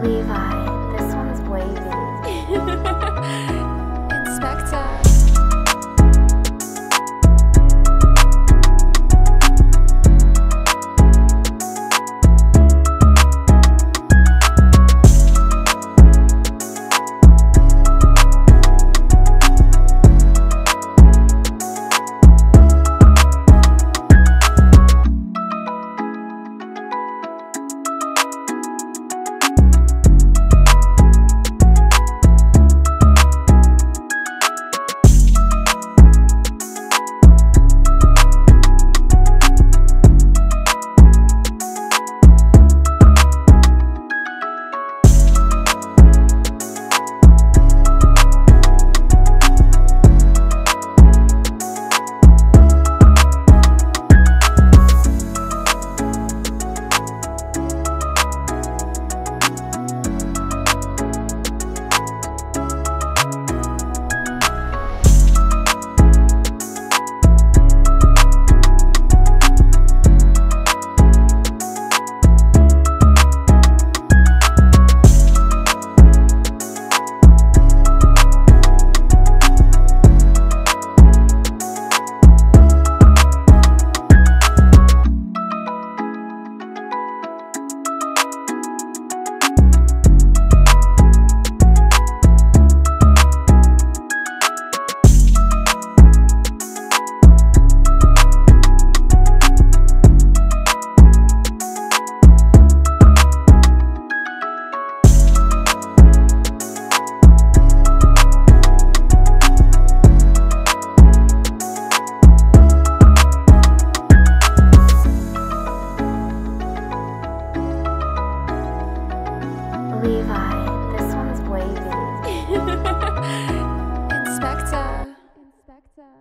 我。This one's. Inspector. Inspector.